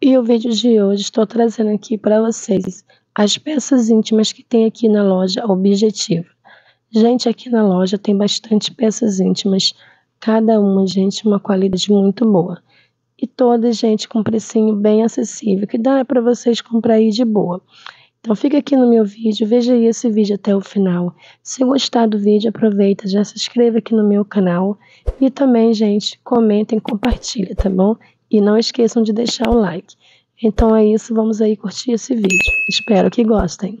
E o vídeo de hoje estou trazendo aqui para vocês as peças íntimas que tem aqui na loja Objetivo. Gente, aqui na loja tem bastante peças íntimas, cada uma, gente, uma qualidade muito boa. E todas, gente, com precinho bem acessível, que dá para vocês comprar aí de boa. Então fica aqui no meu vídeo, veja aí esse vídeo até o final. Se gostar do vídeo, aproveita, já se inscreva aqui no meu canal. E também, gente, comentem, compartilhem, tá bom? E não esqueçam de deixar o like. Então é isso, vamos aí curtir esse vídeo. Espero que gostem.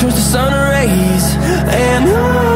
turns to sun rays. And on